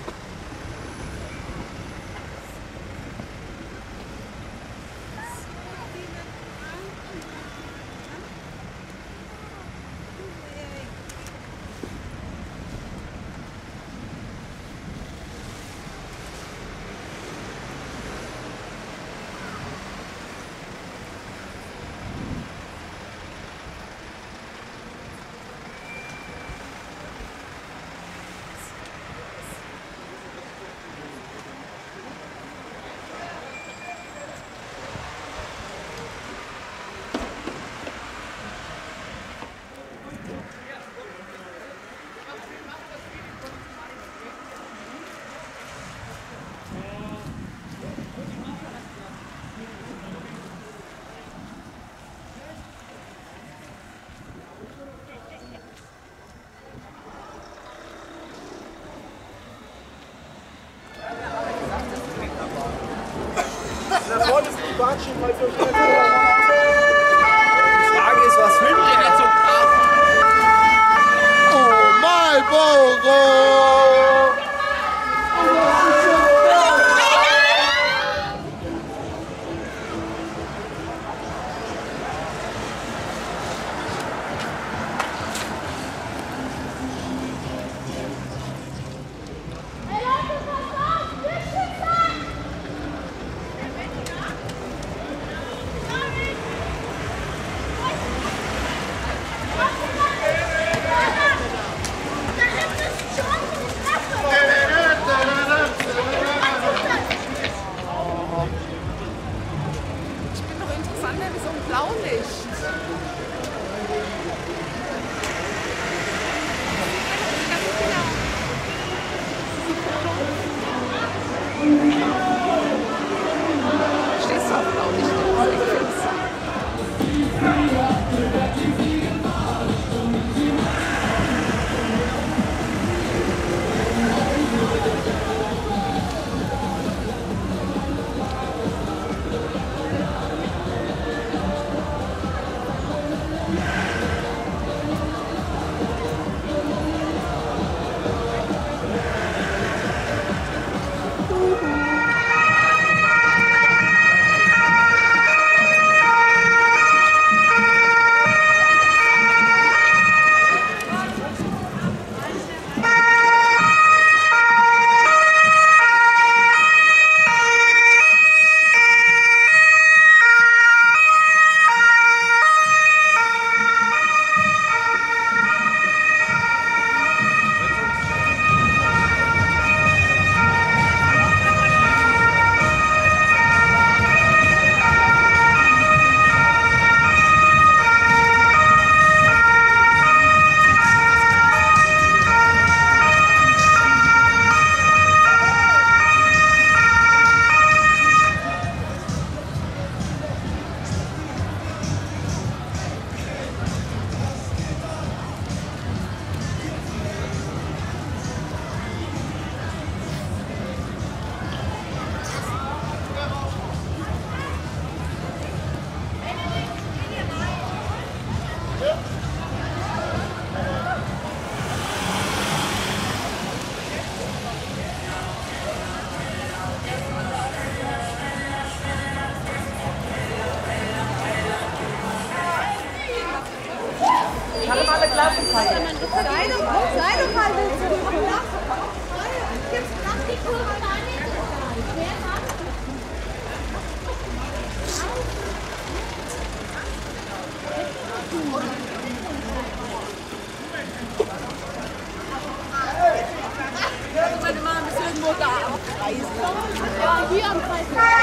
Bye. Thank you. Mal, wir müssen irgendwo da. Ja, hier am Kreis.